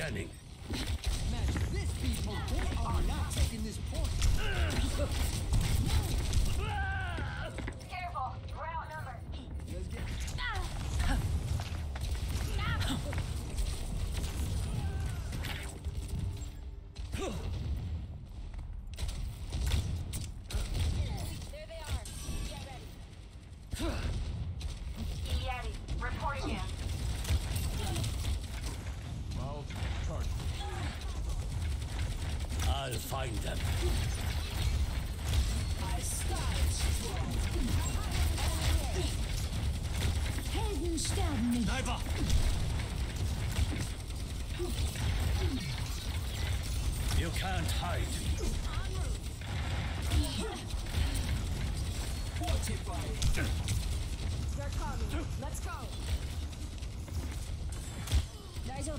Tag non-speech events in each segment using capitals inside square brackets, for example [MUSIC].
Scanning. This people, are not taking this point. [LAUGHS] Careful, we're outnumbered. Let's get There they are. Get ready. Yeti, reporting in. miles charge. I'll find them. Helden sterben nicht. Sniper! You can't hide. They're coming. Let's go. 大丈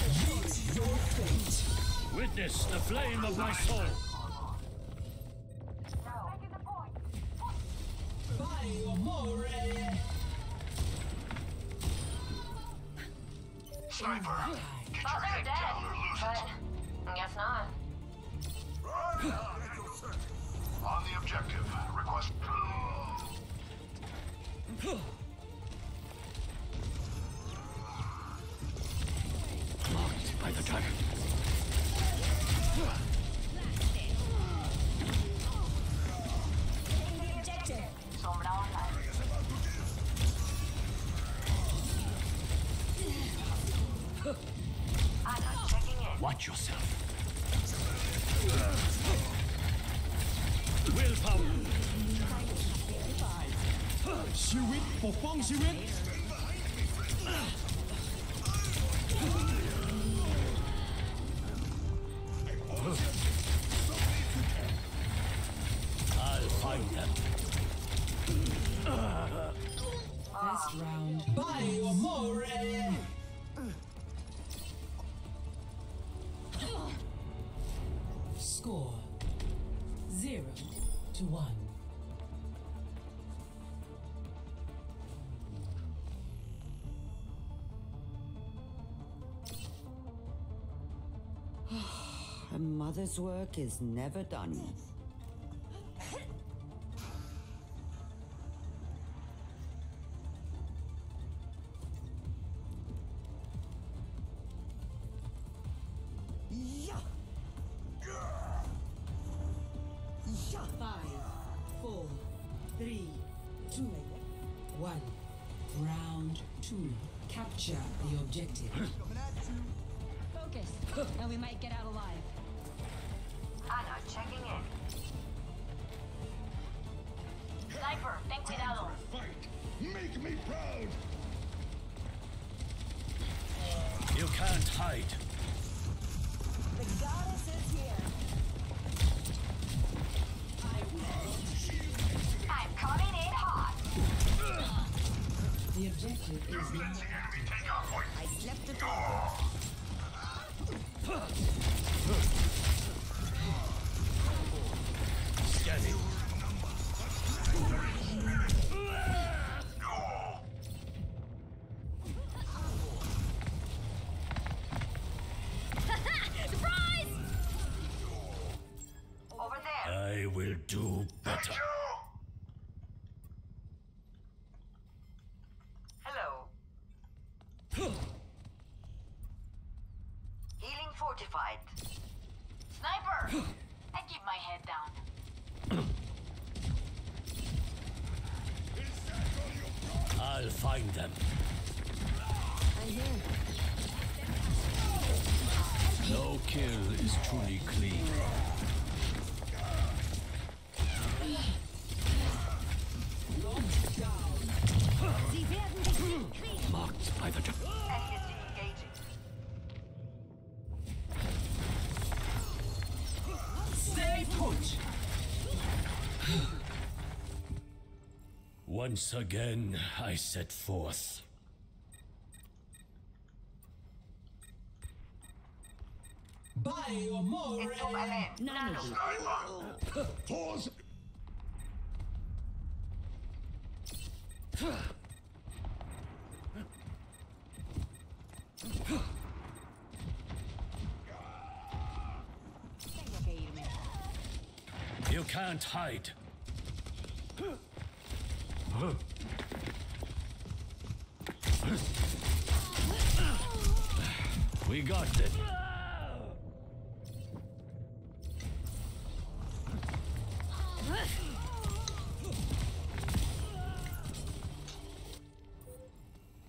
are good. Witness the flame of my soul. Taking the point. Sniper, get Thought your they were head down or lose it. but guess not. [LAUGHS] On the objective, ชีวิตปกป้องชีวิต I'll find them. This round, score Mother's work is never done. Five, four, three, two, one. Round two. Capture the objective. Focus, and we might get out alive. Ana checking in. Sniper, ten cuidado. Fight! Make me proud! You can't hide. The goddess is here. I'm coming in hot. The objective is now Enemy takeoff point. I slept it off. [LAUGHS] Scanning. Surprise! Over there. I will do better. Hello. Healing fortified. Sniper! I keep my head down. I'll find them. No kill is truly clean. Once again, I set forth. Buy or more! Into an end. None of you. Pause! Tengo que irme. You can't hide. We got it.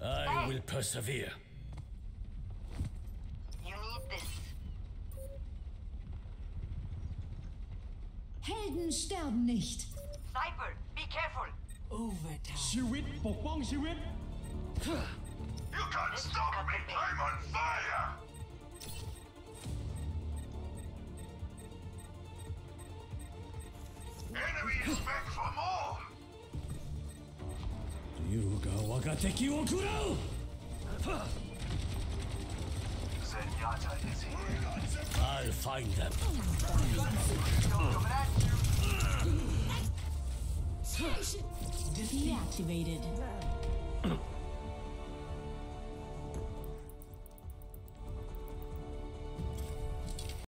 I will persevere. You need this. Helden sterben nicht. Sniper, be careful. Overtime. ชีวิตปกป้องชีวิต You can't stop me. I'm on fire. Enemy is back for more. 竜が我が敵を食らう Zenyatta is here. I'll find them. Deactivated.